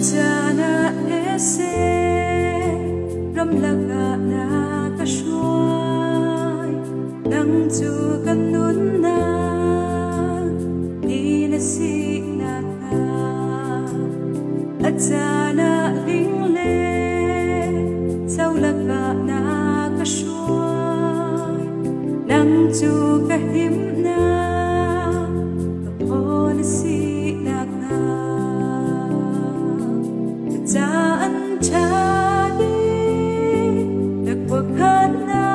Achana ese ram laga na kashuai nang chu kanun na di na si na ka Achana ling le sau laga na kashuai nang chu ka him na Daan tadi nagwaghan na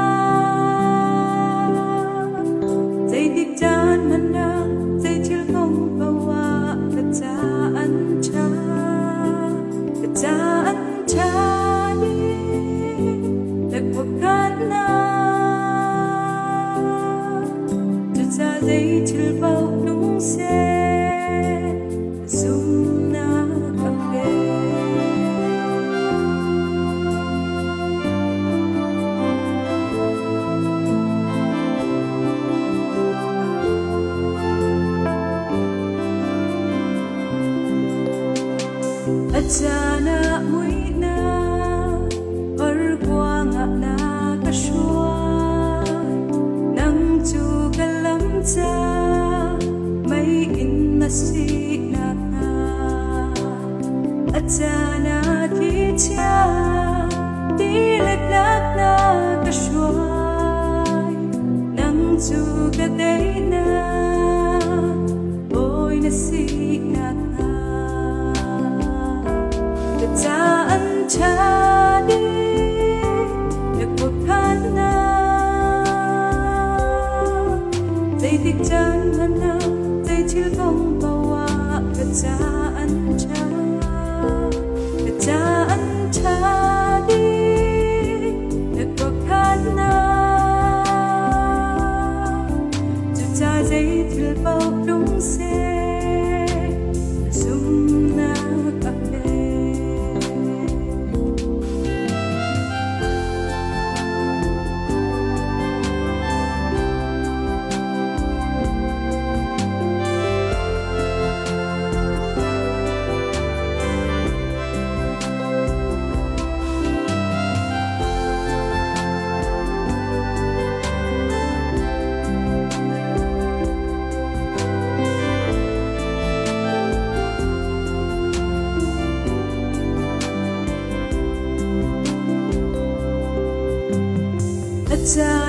Dây tiếc chan man na Dây chill không bawa Kadaan cha. Kadaan tadi nagwaghan na Cha dây chill bao đúng xe Achana muina Ở qua ngạ na ca shua Nang chu ca lắm cha Mấy in na si na na. Achana thi cha Đi lệch lạc na ca shua Nang chu ca na Ôi na si na na. Ketaan tadi Nagwaghan na Dây tiếc chan mana Dây chill không bawa Ketaan cha Ketaan tadi